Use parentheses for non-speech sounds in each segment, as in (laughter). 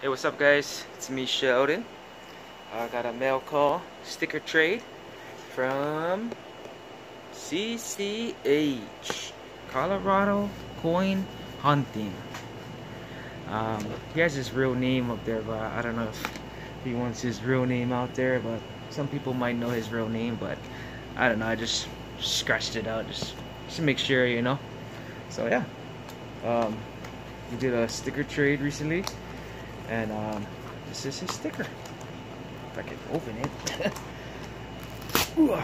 Hey, what's up, guys? It's me, Sheldon. I got a mail call sticker trade from CCH, Colorado Coin Hunting. Um, he has his real name up there, but I don't know if he wants his real name out there. But some people might know his real name, but I don't know. I just scratched it out just, just to make sure, you know. So yeah, um, we did a sticker trade recently and um, this is his sticker. If I can open it. (laughs)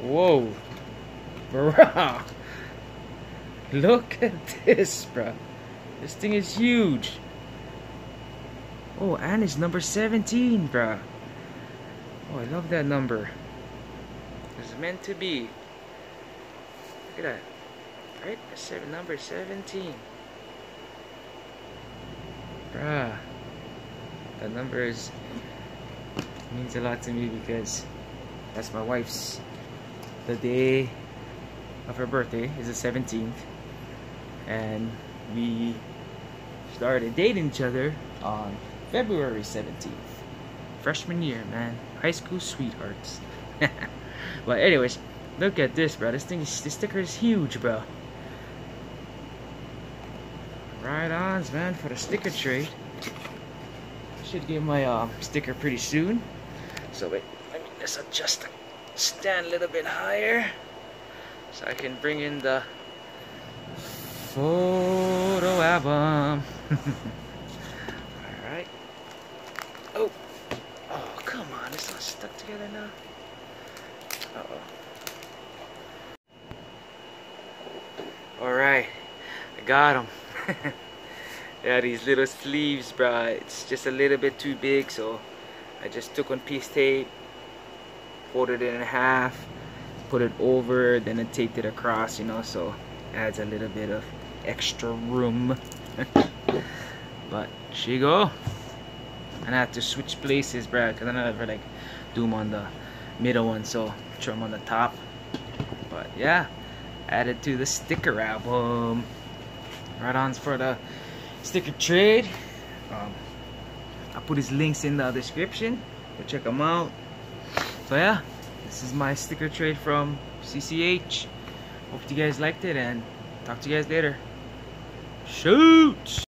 Whoa. Bruh. (laughs) Look at this, bruh. This thing is huge. Oh, and it's number 17, bruh. Oh, I love that number. It's meant to be. Look at that. Right? Number 17. Bruh. That number is means a lot to me because that's my wife's the day of her birthday is the 17th and we started dating each other on February 17th freshman year man. High school sweethearts. (laughs) But anyways look at this bro this thing is this sticker is huge bro Right ons, man, for the sticker trade. Should get my uh, sticker pretty soon. So wait, let me just adjust the stand a little bit higher so I can bring in the photo album. (laughs) Alright. Oh. Oh, come on. It's not stuck together now. Uh-oh. Alright. I got him. (laughs) yeah, these little sleeves, bro. It's just a little bit too big, so I just took one piece tape, folded it in half, put it over, then I taped it across, you know, so adds a little bit of extra room. (laughs) but you go. And I have to switch places, bro, because I never like do them on the middle one, so them on the top. But yeah, added to the sticker album right-ons for the sticker trade. Um, I'll put his links in the description. Go check them out. So yeah this is my sticker trade from CCH hope you guys liked it and talk to you guys later. Shoot